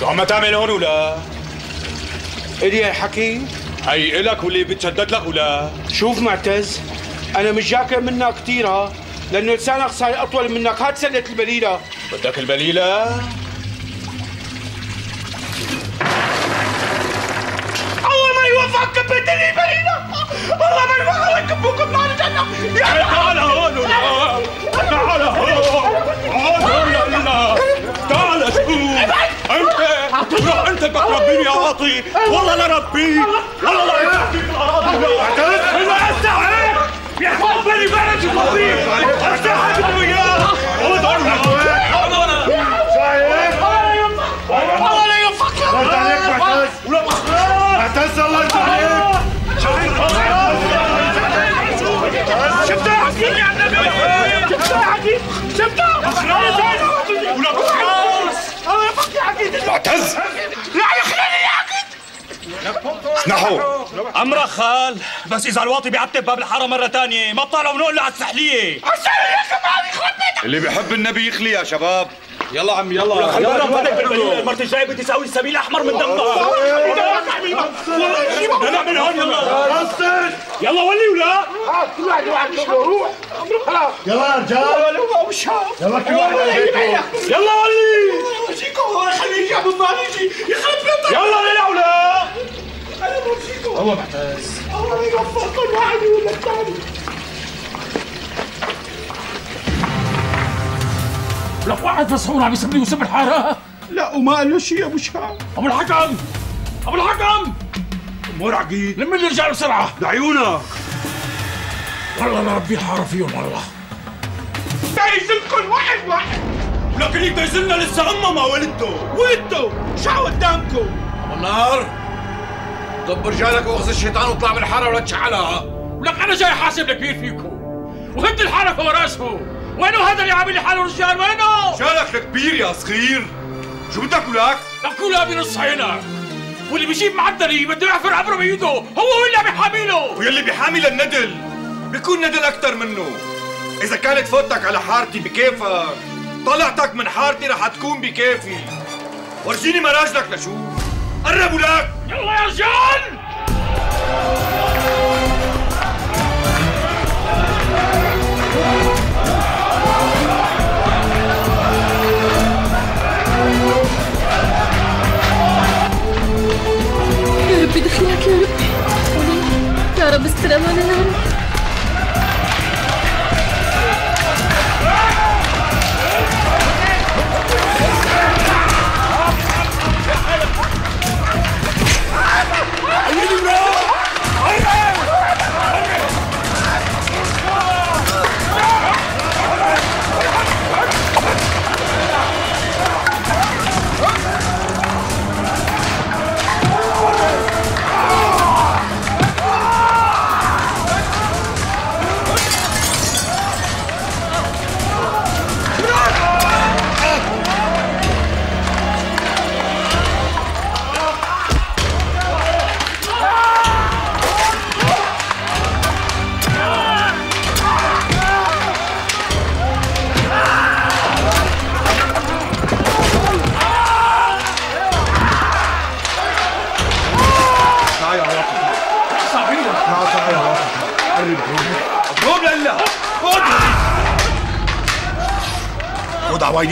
شو عم تعمل هون ولا؟ إلي حكي هي إلك واللي بتشدد لك ولا؟ شوف معتز أنا مش جاكي منك كثير ها لأنه لسانك صار أطول منك هات سلة البليلة بدك البليلة؟ الله ما يوفقك كبت لي بليلة الله ما يوفقك كبوك بنار الجنة. يا تعال هون ولا تعال هون. هون. تعال شوف أنت. روح أنت بدك تربيني يا عاطي. والله لا ربيك والله لا يربيك اعتذر ما استحي يا أخوان بني بلد يربيك استحي بدي اياه والله الله لا يوفقك الله عليك معتز معتز الله يرضى عليك شفتها حكي يا النبي شفتها حكي شفتها ولا بخلاص الله يوفقك يا حكي معتز لا يخليني يا حكي اسنحوا امرك خال بس إذا الواطي بيعتب باب الحاره مرة تانية ما بطلعوا هون على السحلية. اللي بيحب النبي يخلي يا شباب. يلا عم يلا. يلا. بدك بالبليل المرة الجاية بدي أسوي السبيل أحمر من دمها أنا من هون يلا. يلا ولي ولا؟ كل واحد روح خلاص يلا يا رجال يلا. كل واحد يلا ولي. هو خليه يجي أبو مالي يجي يخرب بيتك يلا ليلى ولا أنا بمشيكم الله معتز. الله يوفق كل واحد ولا الثاني. لك واحد مسحور عم يسميه وسم الحارة. لا وما قال له شيء يا أبو شهاب. أبو الحكم. أبو الحكم. أمور عقيد. لم الرجال بسرعة. بعيونك والله لربي الحاره فيهم والله. يزنكم واحد واحد. لكن إنت يزلنا لسه امه ما ولدته ولدتوا شو قدامكم والنار طب رجالك وأخذ الشيطان واطلع من الحارة ولا تشعلها. ولك أنا جاي حاسب الكبير فيكم وهد الحارة فوق راسهم وينه هذا اللي عامل لي حاله رجال؟ وينه؟ شالك الكبير يا صغير. شو بدك ولك؟ لك بنص عينك واللي بيجيب معدلي بده يعفر عبره بايده هو ولا بيحامله ويلي بيحامي للندل بيكون ندل أكثر منه. إذا كانت فوتك على حارتي بكيفك. طلعتك من حارتي رح تكون بكيفي. ورجيني مراجلك لشوف قرب ولك يلا يا رجال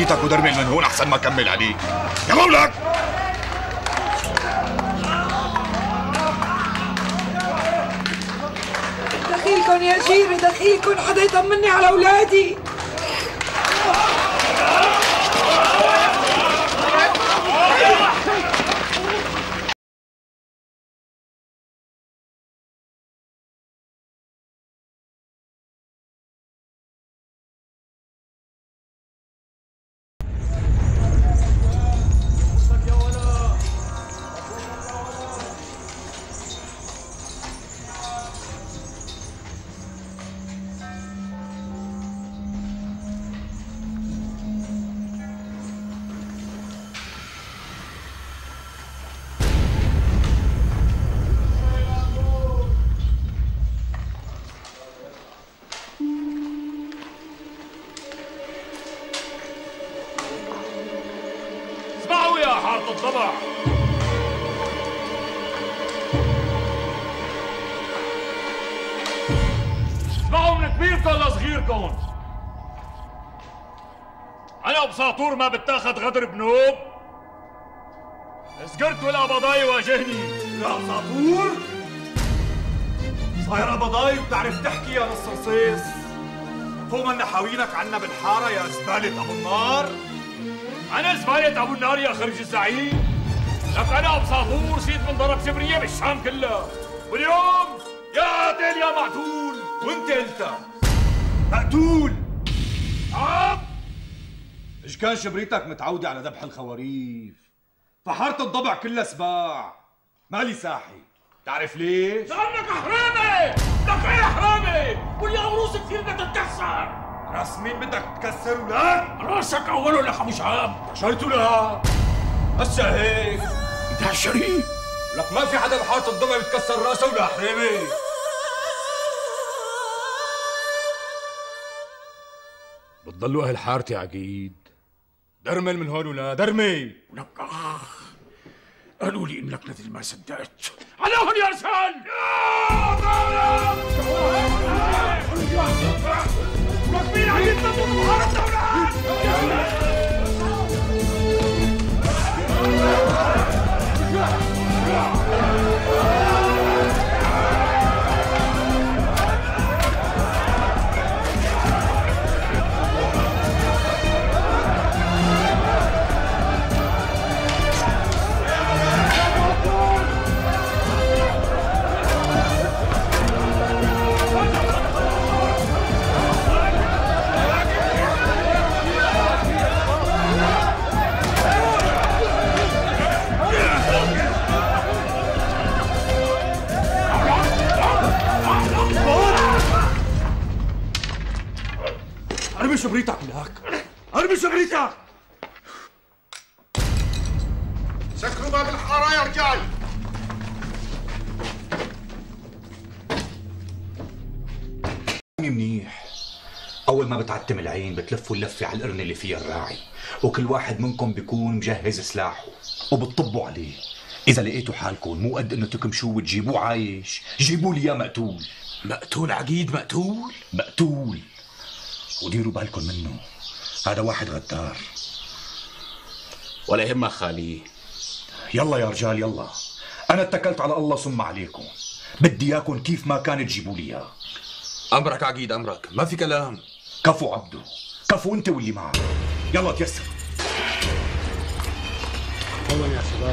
خذ عوايديتك ودرمل من هون أحسن ما كمل عليك يا مولك دخيلكم يا جيري دخيلكم حدا يطمني على أولادي. الضبع اسمعوا من كبيركم لصغيركم أنا بساطور ما بتاخد غدر بنوب. سكرت والقبضاي واجهني. يا ساطور! صاير قبضاي بتعرف تحكي يا نص رصيص فوق من حاوينك عنا بالحارة يا زبالة أبو النار. أنا زبالة أبو النار يا خرج الزعيم. لك أنا بساطور صيت من ضرب سبرية بالشام كلها واليوم يا قاتل يا معتول وانت انت مقتول عم. إيش كان شبريتك متعودة على ذبح الخواريف؟ فحارة الضبع كلها سباع مالي ساحي. تعرف ليش؟ لأنك حرامي لك إيه حرامي واليوم روسك كثير بدها تتكسر. راس مين بدك تكسر ولك؟ راسك اوله ابو شهاب شريته لها هسا هيك. إنت شريف لك ما في حدا بحارة الضبع بتكسر راسه ولا حرامي بتضلوا أهل حارتي عقيد. درمل من هون ولا درمي. ولك آخ. قالوا لي إنك مثل ما صدقت. على هون يا رسال ولك مين عم بتعتم العين بتلفوا اللفة على القرن اللي فيها الراعي. وكل واحد منكم بيكون مجهز سلاحه وبتطبوا عليه. إذا لقيتوا حالكم مو قد إنه تكمشوه وتجيبوه عايش جيبوا لي إياه مقتول. مقتول عقيد مقتول؟ مقتول. وديروا بالكم منه. هذا واحد غدار. ولا يهمك خالي. يلا يا رجال يلا. أنا اتكلت على الله ثم عليكم. بدي إياكم كيف ما كان تجيبوا لي إياه. أمرك عقيد أمرك. ما في كلام. كفو عبده كفو أنت واللي معك يلا تيسر.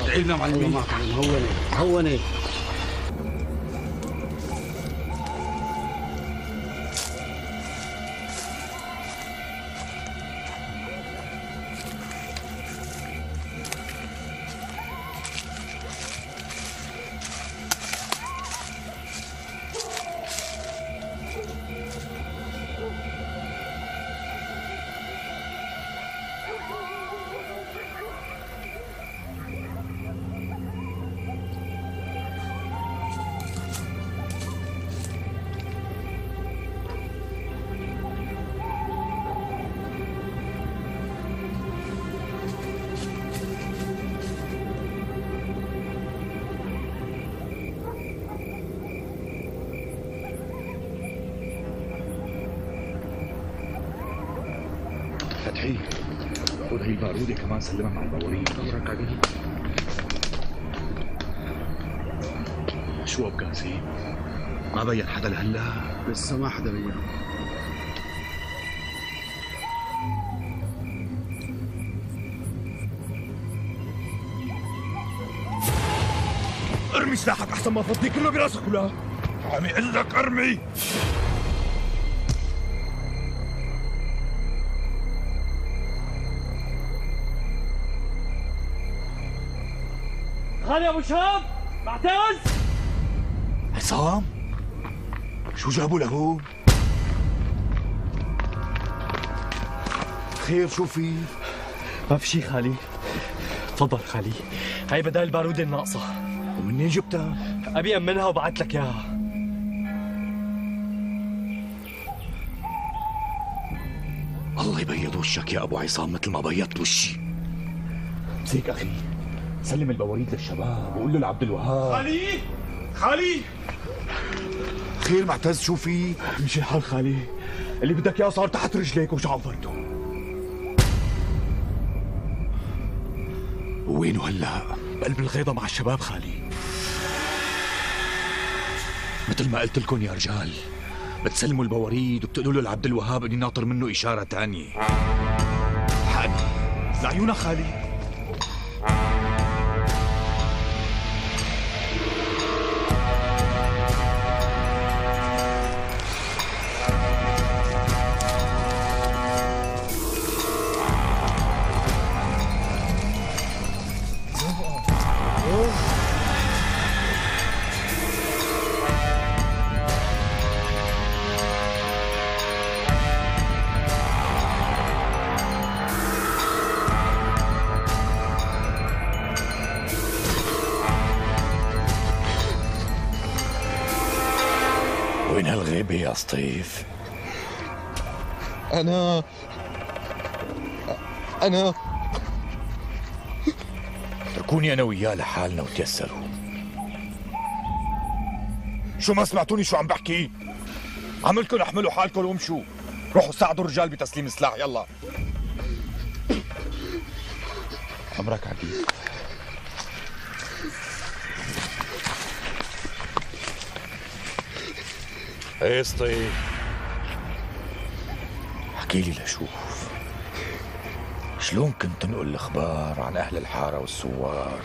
عيلنا معلمين. هوني هوني. سلمها مع البواريك أمرك عقيد شو أبو قاسم؟ ما بين حدا لهلا؟ لسه ما حدا بينا أرمي سلاحك أحسن ما فضي كله براسك ولا؟ عم يقول لك أرمي. خالي أبو شهاب؟ معتز؟ عصام؟ شو جابوا لهون؟ خير شو في؟ ما في شي خالي. تفضل خالي. هاي بدال البارودة الناقصة. ومنين جبتها؟ أبي أمنها وبعت لك إياها. الله يبيض وشك يا أبو عصام مثل ما بيضت وشي. امسك أخي. سلم البواريد للشباب وقول له لعبد الوهاب. خالي! خالي! خير معتز شو في؟ مشي الحال خالي. اللي بدك إياه صار تحت رجليك وجعفرته وينه هلا؟ بقلب الغيضة مع الشباب خالي. مثل ما قلت لكم يا رجال بتسلموا البواريد وبتقولوا له لعبد الوهاب إني ناطر منه إشارة تانية. حقني. لعيونك خالي. سطيف؟ أنا أنا. اتركوني أنا وياه لحالنا وتيسروا. شو ما سمعتوني شو عم بحكي؟ عملكم أحملوا حالكم وامشوا. روحوا ساعدوا الرجال بتسليم السلاح يلا. عمرك عقيل إيه احكي لي لشوف. شلون كنت تنقل الأخبار عن أهل الحارة والثوار؟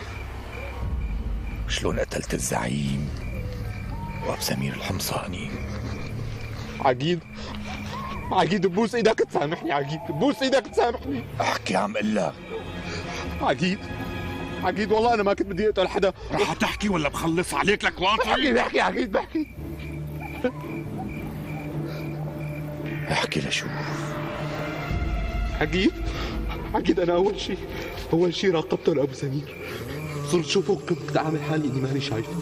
شلون قتلت الزعيم وأبو سمير الحمصاني؟ عقيد. عقيد ببوس إيدك تسامحني عقيد. ببوس إيدك تسامحني. أحكي عم قلك عقيد. عقيد والله أنا ما كنت بدي أقتل حدا. رح تحكي ولا بخلص عليك لك واطي؟ بحكي بحكي عقيد بحكي. أحكي لشوف عقيد عقيد أنا أول شيء أول شيء راقبته لأبو سمير. صرت شوفه كنت عامل حالي إني ماني شايفه.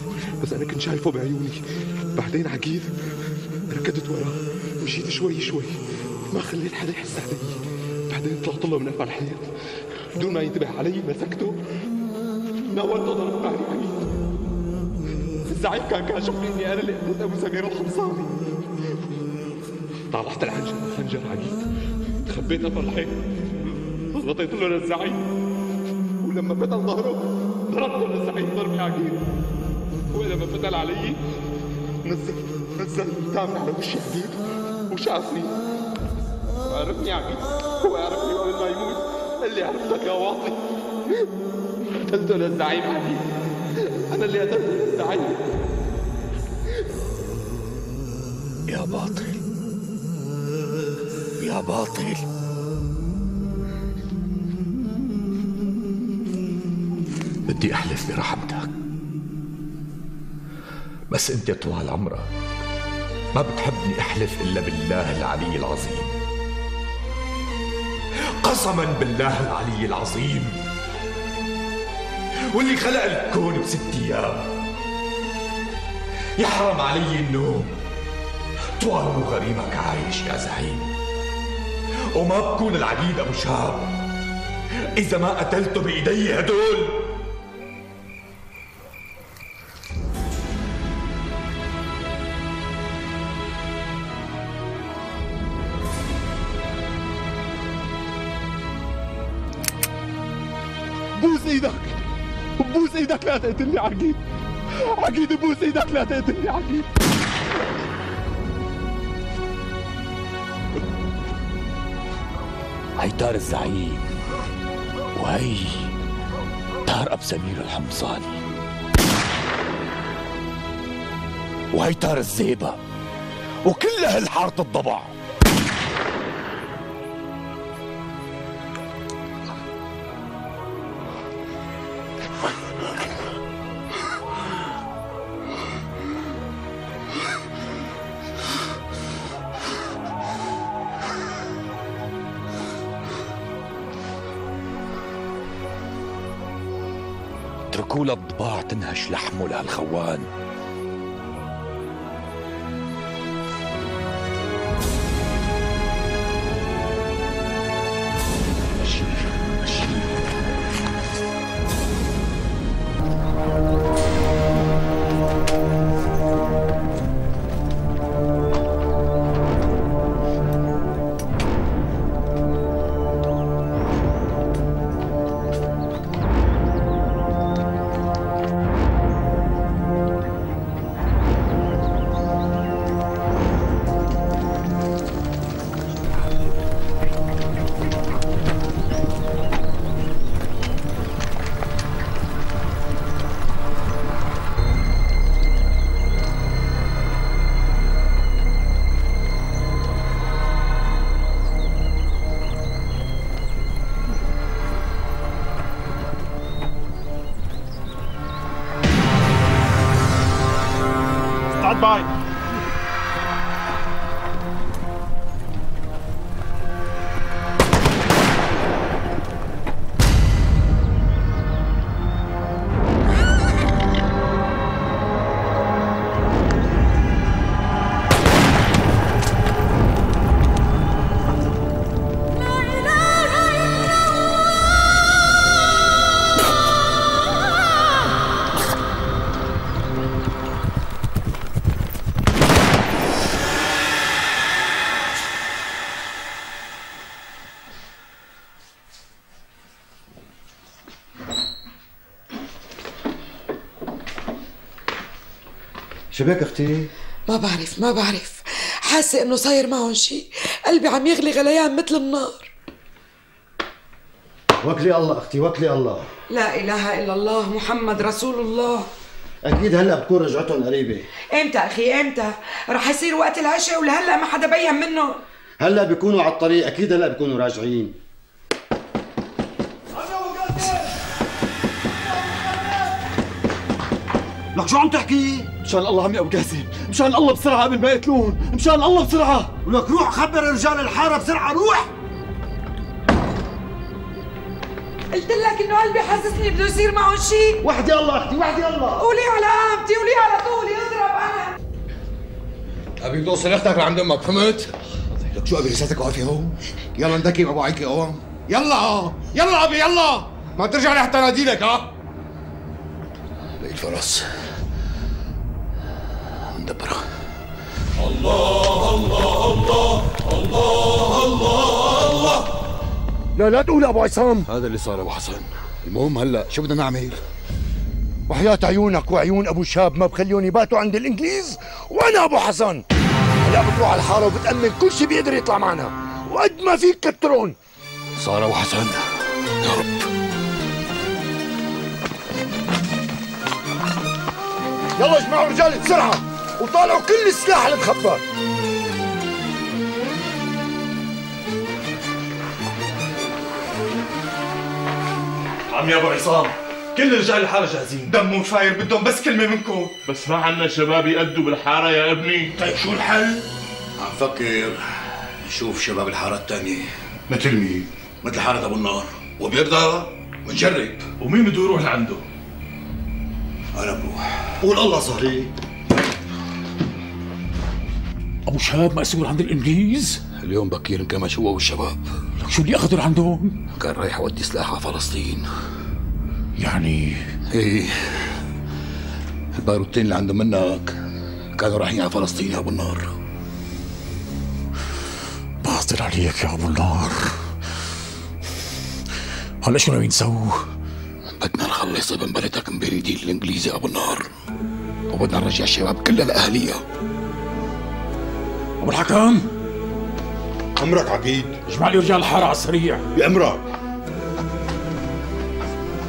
بس أنا كنت شايفه بعيوني. بعدين عقيد ركضت وراه. مشيت شوي شوي. ما خليت حدا يحس علي. بعدين طلعت له من قلب الحيط بدون ما ينتبه علي مسكته. ناولته ضربت علي الزعيم كان كاشفني إني أنا اللي قتلت أبو سمير الخمصاني طلعت الحنجر الخنجر عقيد. خبيته في الحيط غطيت له للزعيم ولما فتل ظهره ضربته للزعيم ضرب عقيد. ولما فتل علي نزل نزل دم على وشي عقيد. وشافني. وعرفني عقيد. هو عرفني قبل ما يموت. قال لي عرفتك يا واطي. قتلته للزعيم عقيد. أنا اللي قتلته للزعيم يا باطل. يا باطل. بدي أحلف برحمتك. بس أنت طوال عمرك ما بتحبني أحلف إلا بالله العلي العظيم. قسما بالله العلي العظيم. واللي خلق الكون بست أيام. يحرم علي النوم. طوال غريمك عايش يا زعيم. وما بكون العقيد أبو شاب إذا ما قتلته بإيدي هدول. إيدك لا تقتلني عقيد. عقيد بوس إيدك لا تقتلني عقيد. هي تار الزعيم وهي تار ابو سمير الحمصاني. وهي تار الزيبة وكلها الحارة الضبع اتركوا للضباع تنهش لحمه لهالخوان شباك أختي؟ ما بعرف ما بعرف. حاسة إنه صاير معهم شيء قلبي عم يغلي غليان مثل النار. وكلي الله أختي وكلي الله. لا إله إلا الله محمد رسول الله. أكيد هلأ بتكون رجعتهم قريبة. إمتى أخي؟ إمتى؟ رح يصير وقت العشاء ولهلأ ما حدا بين منهم. هلأ بيكونوا على الطريق أكيد هلأ بيكونوا راجعين. لك شو عم تحكي؟ مشان الله عمي أبو قاسم، مشان الله بسرعة قبل ما يقتلون، مشان الله بسرعة. ولك روح خبر رجال الحارة بسرعة روح! قلت لك إنه قلبي حاسسني بده يصير معهم شيء وحدي الله أختي وحدي الله. قولي على قامتي قولي على طولي اضرب أنا. أبي توصل أختك لعند أمك فهمت؟ لك شو أبي لساتك واقفة هون؟ يلا ندكي ابو عيكي قوام يلا يلا أبي يلا. ما ترجع لي حتى ناديلك ها؟ بقيت فرس. ندبرها الله الله الله الله الله الله لا لا تقول أبو عصام. هذا اللي صار أبو حسن. المهم هلأ شو بدنا نعمل؟ وحياة عيونك وعيون أبو شاب ما بخليهم يباتوا عند الإنجليز؟ وأنا أبو حسن. هلا بتروح على الحارة وبتأمن كل شيء بيقدر يطلع معنا. وقد ما فيك كترون صار أبو حسن. يا رب. يلا اجمعوا رجال بسرعة. وطالعوا كل السلاح اللي مخبى عمي أبو عصام كل رجال الحارة جاهزين. دمهم فاير بدهم بس كلمة منكم. بس ما عنا شباب يأدوا بالحارة يا ابني. طيب شو الحل؟ عم فكر نشوف شباب الحارة الثانية مثل مين؟ مثل حارة أبو النار. وبيرضى بنجرب ومين بده يروح لعنده؟ أنا بروح. قول الله صهري. أبو شاب مأسور عند الانجليز اليوم بكير انكمش هو والشباب شو اللي أخذوا عندهم؟ كان رايح اودي سلاح على فلسطين. يعني؟ إيه. الباروتين اللي عندهم منك. كانوا رايحين على فلسطين يا أبو النار. باطل عليك يا أبو النار. هلا شو ناويين نسوي؟ بدنا نخلص ابن بلدك من ايدين الانجليزي أبو النار. وبدنا نرجع الشباب كلها لاهاليها ابو الحكام أمرك عقيد اجمع لي رجال الحاره على السريع بأمرك.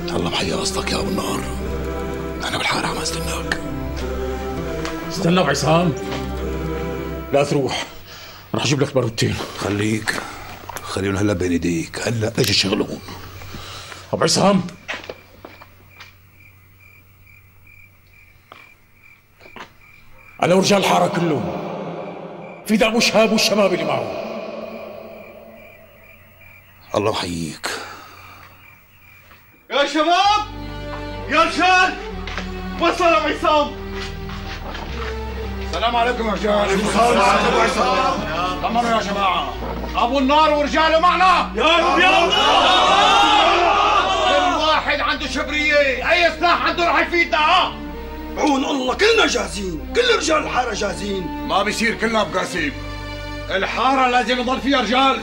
الله محيا قصدك يا أبو النار. أنا بالحارة عم استناك. استنى ابو عصام لا تروح. رح أجيب لك باروتين خليك. خليهم هلا بين إيديك. هلا اجى شغلهم أبو عصام. على رجال الحاره كلهم. ابو شهاب والشباب اللي معه الله يحييك. يا شباب يا رجال وصل ابو عصام. السلام عليكم يا رجال طمنوا يا جماعة. أبو النار ورجاله معنا. يا رب. يا كل واحد عنده شبرية. أي سلاح عنده رح يفيدنا. ها عون الله كلنا جاهزين كل رجال الحارة جاهزين. ما بيصير كلنا بقاسيم. الحارة لازم يضل فيها رجال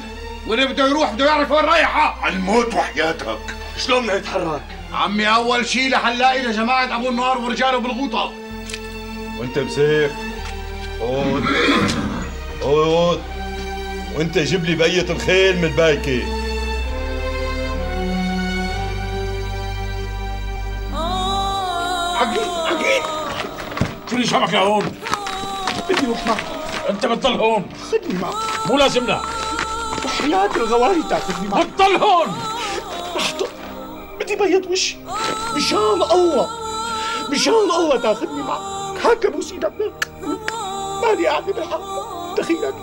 واللي بده يروح بده يعرف وين رايحة. على الموت وحياتك. شلون بدنا نتحرك عمي أول شيء رح نلاقي لجماعه أبو النار ورجاله بالغوطة. وأنت مسيف هون هون وأنت جيب لي بقية الخيل من البايكة. عقيد عقيد شو جابك لهون؟ بدي معك أنت بتضل هون. خدني معك مو لازم لا وحياة الغواري تاخذني معك بتضل هون. رح بدي بيض وشي مشان الله. مشان الله تاخذني معك هاك ابوس إيدك مالي قاعدة بالحق. دخيلك.